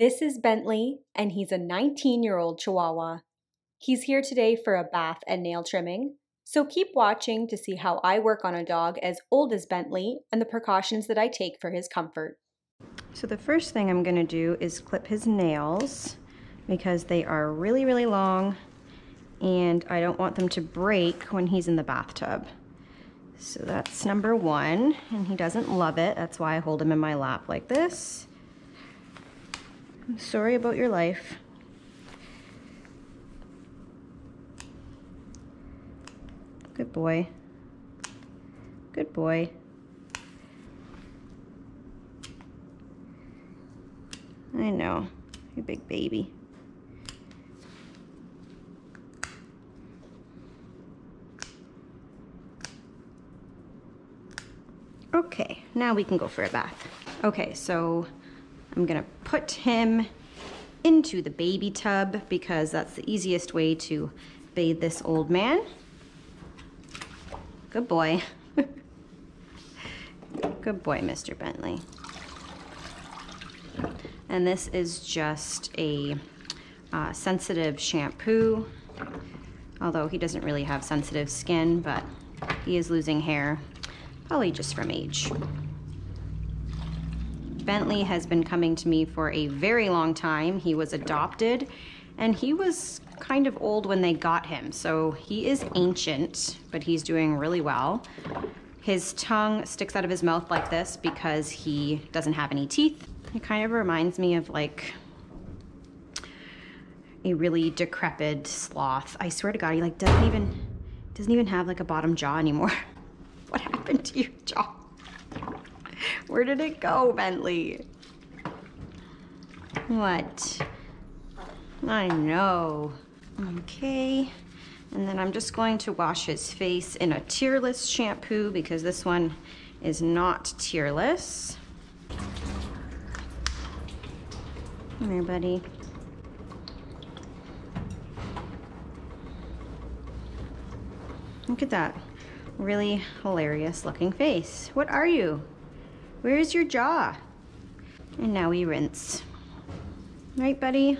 This is Bentley, and he's a 19 year old Chihuahua. He's here today for a bath and nail trimming, so keep watching to see how I work on a dog as old as Bentley and the precautions that I take for his comfort. So the first thing I'm gonna do is clip his nails because they are really, really long and I don't want them to break when he's in the bathtub. So that's number one, and he doesn't love it. That's why I hold him in my lap like this. I'm sorry about your life. Good boy. Good boy. I know, you big baby. Okay, now we can go for a bath. Okay, so I'm gonna put him into the baby tub because that's the easiest way to bathe this old man. Good boy. Good boy, Mr. Bentley. And this is just a uh, sensitive shampoo, although he doesn't really have sensitive skin, but he is losing hair probably just from age. Bentley has been coming to me for a very long time. He was adopted and he was kind of old when they got him. So he is ancient, but he's doing really well. His tongue sticks out of his mouth like this because he doesn't have any teeth. It kind of reminds me of like a really decrepit sloth. I swear to God, he like doesn't even doesn't even have like a bottom jaw anymore. What happened to your jaw? Where did it go, Bentley? What? I know. Okay. And then I'm just going to wash his face in a tearless shampoo because this one is not tearless. Come here, buddy. Look at that really hilarious looking face. What are you? Where is your jaw? And now we rinse. Right, buddy?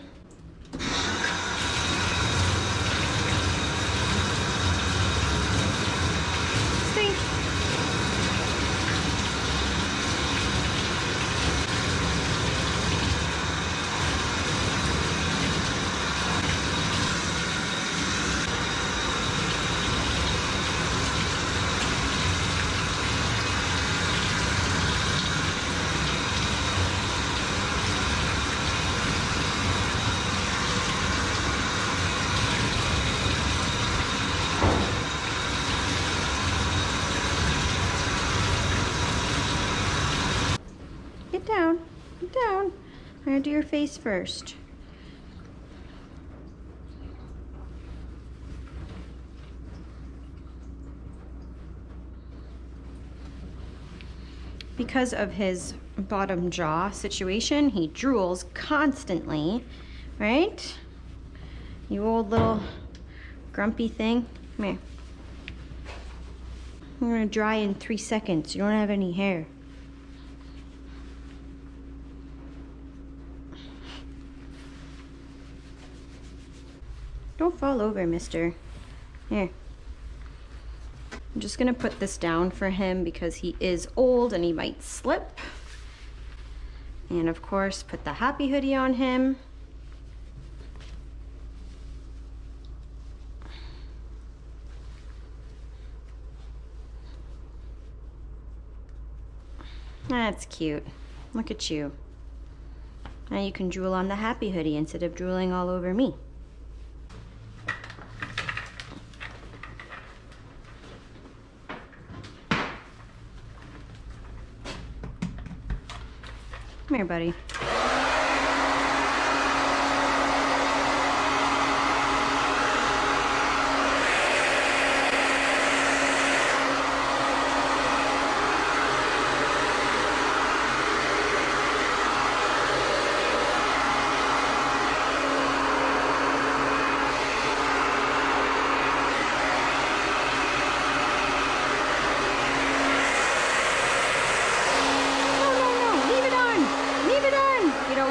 down, get down. I'm gonna do your face first. Because of his bottom jaw situation, he drools constantly, right? You old little grumpy thing. Come here. I'm gonna dry in three seconds. You don't have any hair. Don't fall over, mister. Here. I'm just gonna put this down for him because he is old and he might slip. And of course, put the happy hoodie on him. That's cute. Look at you. Now you can drool on the happy hoodie instead of drooling all over me. Come here, buddy.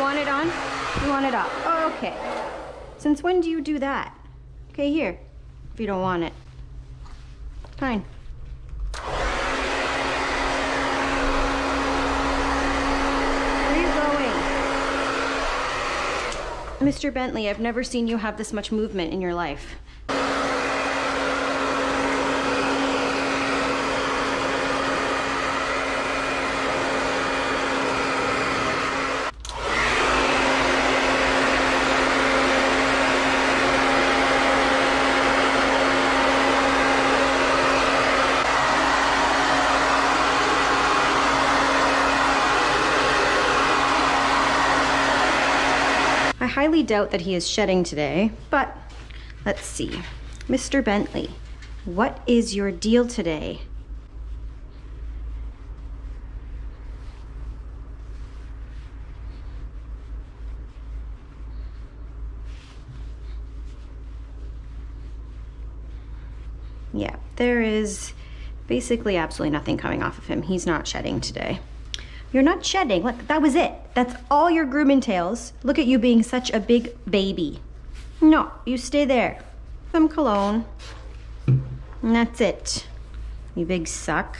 want it on? You want it off? Okay. Since when do you do that? Okay, here. If you don't want it. Fine. Mr. Bentley, I've never seen you have this much movement in your life. I highly doubt that he is shedding today, but let's see. Mr. Bentley, what is your deal today? Yeah, there is basically absolutely nothing coming off of him. He's not shedding today. You're not shedding. Look, that was it. That's all your groom entails. Look at you being such a big baby. No, you stay there. Some cologne. And that's it. You big suck.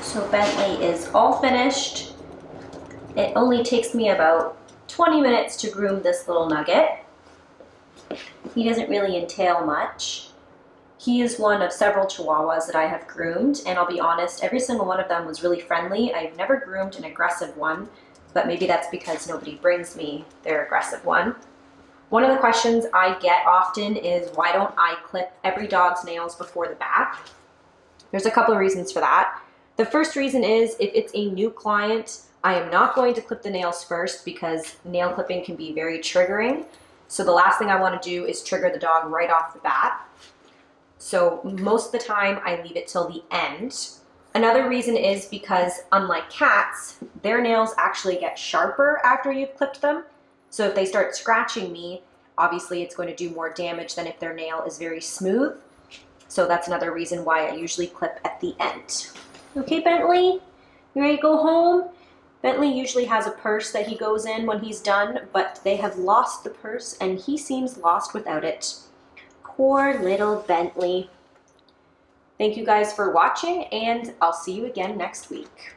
So Bentley is all finished. It only takes me about 20 minutes to groom this little nugget. He doesn't really entail much. He is one of several Chihuahuas that I have groomed, and I'll be honest, every single one of them was really friendly. I've never groomed an aggressive one, but maybe that's because nobody brings me their aggressive one. One of the questions I get often is why don't I clip every dog's nails before the bath? There's a couple of reasons for that. The first reason is if it's a new client, I am not going to clip the nails first because nail clipping can be very triggering. So the last thing I want to do is trigger the dog right off the bat. So most of the time I leave it till the end. Another reason is because unlike cats, their nails actually get sharper after you've clipped them. So if they start scratching me, obviously it's going to do more damage than if their nail is very smooth. So that's another reason why I usually clip at the end. Okay, Bentley, you ready to go home? Bentley usually has a purse that he goes in when he's done, but they have lost the purse and he seems lost without it. Poor little Bentley. Thank you guys for watching and I'll see you again next week.